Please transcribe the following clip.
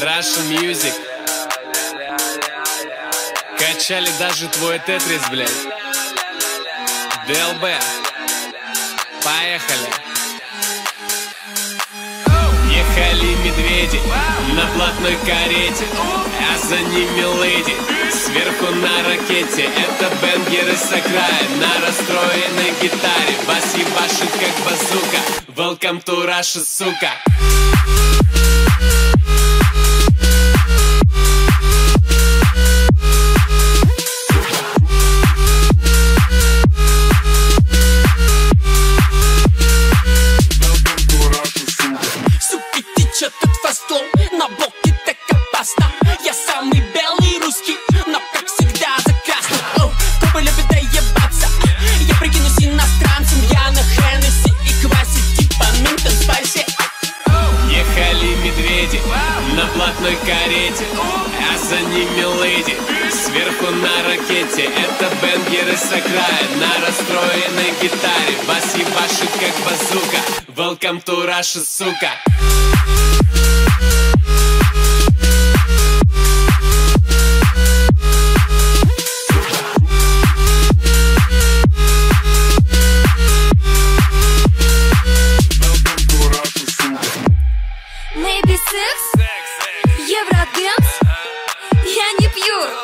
Russian Music. Качали даже твой тетрис, блядь. ДЛБ. Поехали. Ехали медведи на платной карете А за ними леди. Сверху на ракете Это бенгеры с окраин на расстроенной гитаре. Бас ебашит как базука. Welcome to Russia, сука. Суки карете А за ними леди сверху на ракете Это бенгеры с окраин на расстроенной гитаре Бас ебашит как базука. Welcome to Russia, сука. Maybe секс, евроденс Я не пью,